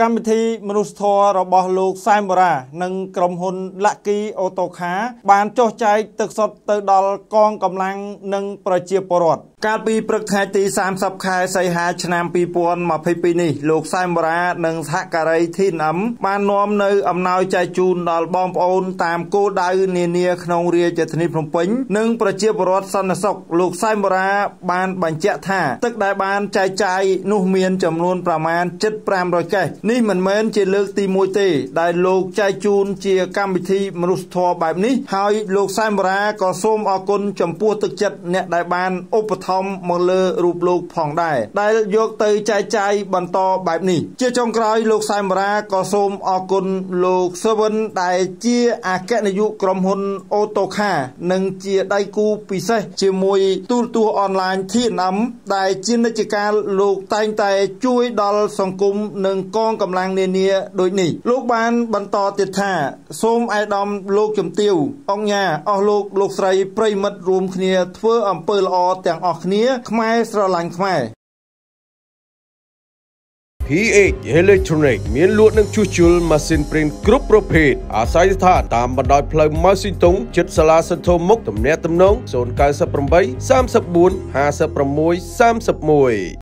កម្មវិធីមនុស្សធម៌របស់លោកសែមបារានិងក្រុមហ៊ុន Lucky Auto Car បានចុះចែកទឹកសុទ្ធទៅដល់កងកម្លាំងនិងប្រជាពលរដ្ឋកាលពីព្រឹកថ្ងៃទី30ខែសីហាឆ្នាំ2022នេះលោកសែមបារានិងសហការី TNM បាននាំនៅអំណោយចែកជូនដល់បងប្អូនតាមគោលដៅនានាក្នុងរាជធានីភ្នំពេញនិងប្រជាពលរដ្ឋសន្តិសុខលោកសែមបារាបានបញ្ជាក់ថាទឹកដែលបានចែកចាយនោះមានចំនួនប្រមាណជិត500កេសនេះមិនមែនជាលើកទី1ទេ ដែលលោកចែកជូនជាកម្មវិធីមនុស្សធម៌បែបនេះហើយលោកសែមបារាក៏សូមអរគុណចំពោះទឹកចិត្តអ្នកដែលបានឧបត្ថម្ភមកលើរូបលោកផងដែរដែលយកទៅចែកចាយបន្តបែបនេះ ជាចុងក្រោយលោកសែមបារាក៏សូមអរគុណលោកសវិនដែលជាអគ្គនាយកក្រុមហ៊ុនអូតូខានិងជាដៃគូពិសេសជាមួយទូរទស្សន៍អនឡាញ TNM ដែលជានិច្ចកាលលោកតែងតែជួយដល់សង្គមនិងកងកម្លាំងនានាដូចនេះលោកបានបន្តទៀតថាសូមអាយដាមលោកជំទាវអង្គញាអស់លោកលោកស្រីប្រិមិត្តរួមគ្នាធ្វើអំពើល្អទាំងអស់គ្នាខ្មែរស្រឡាញ់ខ្មែរ PH Electronic មានលក់និងជួសជុលម៉ាស៊ីនព្រីនគ្រប់ប្រភេទអាស្រ័យស្ថានតាមបណ្ដោយផ្លូវម៉ៅស៊ីតុងជិតសាលាសន្ធោមុខទំនាក់ទំនង098 34 56 31